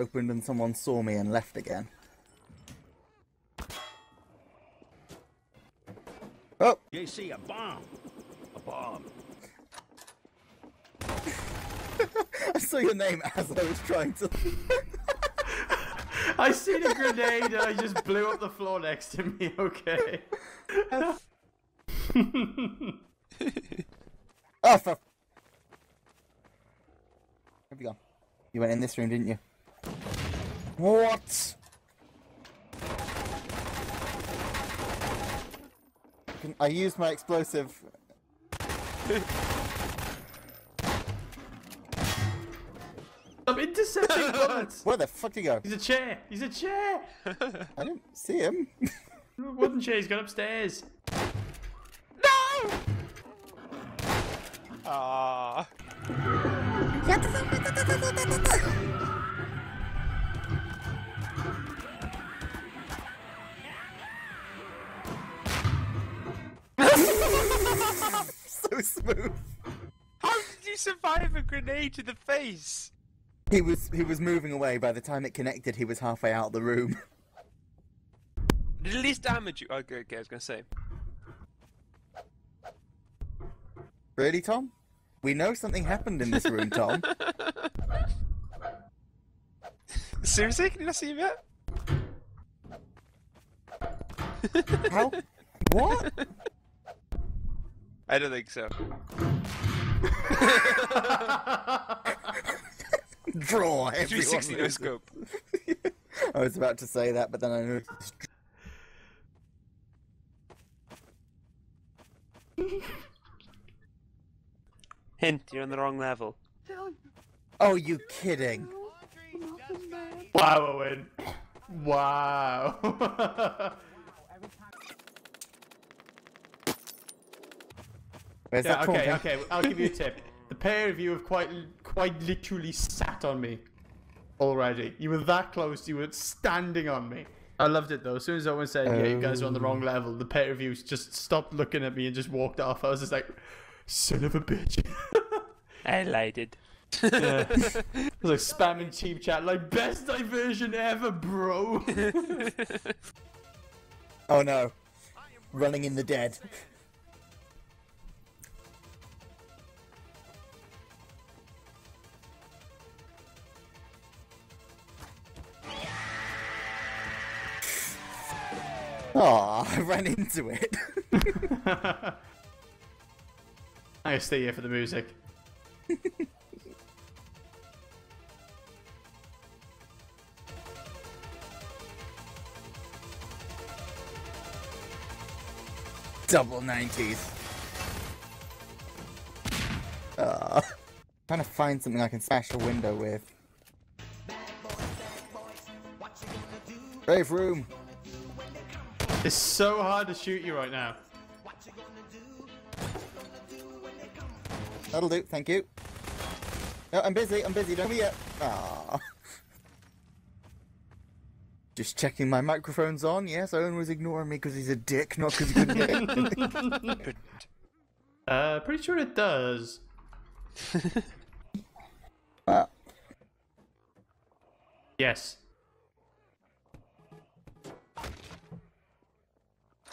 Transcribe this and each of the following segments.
opened and someone saw me and left again. Oh, You see a bomb. A bomb. I saw your name as I was trying to. I seen a grenade and I just blew up the floor next to me. Okay. Oh, for... Where have you gone? You went in this room, didn't you? What? I used my explosive. I'm intercepting bullets. Where the fuck did he go? He's a chair. He's a chair. I didn't see him. Wooden chair. He's gone upstairs. No! Ah. Smooth. How did you survive a grenade to the face? He was he was moving away. By the time it connected, he was halfway out of the room. Did it at least damage you? Okay, okay, I was gonna say. Really, Tom? We know something happened in this room, Tom. Seriously? Can you not see him yet? How? What? I don't think so. Draw everyone. 360 no scope. I was about to say that, but then I knew. Hint, you're on the wrong level. Oh, you kidding? Wow, Owen. Wow. Where's yeah. that Okay. Okay. I'll give you a tip. The pair of you have quite, quite literally sat on me already. You were that close. You were standing on me. I loved it though. As soon as Owen said, "Yeah, you guys are on the wrong um, level," the pair of you just stopped looking at me and just walked off. I was just like, "Son of a bitch." I lied it. Yeah. I was like spamming cheap chat, like best diversion ever, bro. Oh no. Running in the dead. Aw, I ran into it. I'm stay here for the music. Double 90s. Ah. Trying to find something I can smash a window with. Brave room. It's so hard to shoot you right now. That'll do, thank you. No, I'm busy, I'm busy, don't be yet. Just checking my microphone's on. Yes, Owen was ignoring me because he's a dick, not because he couldn't get it. Uh, pretty sure it does. Yes.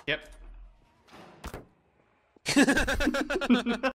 Yep.